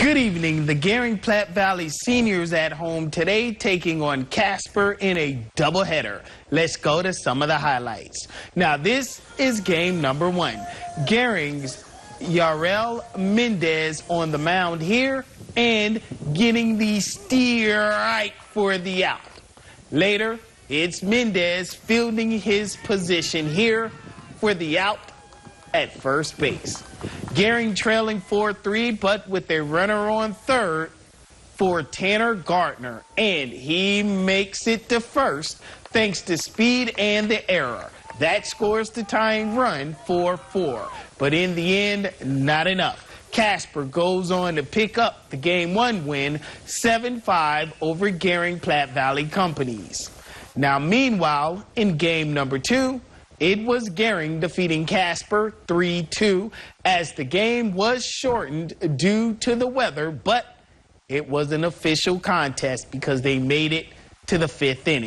Good evening. The Gering Platte Valley seniors at home today taking on Casper in a doubleheader. Let's go to some of the highlights. Now, this is game number one. Gering's Yarel Mendez on the mound here and getting the steer right for the out. Later, it's Mendez fielding his position here for the out at first base. Gering trailing 4-3, but with a runner on third for Tanner Gardner. And he makes it to first thanks to speed and the error. That scores the tying run 4-4. But in the end, not enough. Casper goes on to pick up the game one win 7-5 over Gering Platte Valley Companies. Now, meanwhile, in game number two, it was Gering defeating Casper 3-2 as the game was shortened due to the weather, but it was an official contest because they made it to the fifth inning.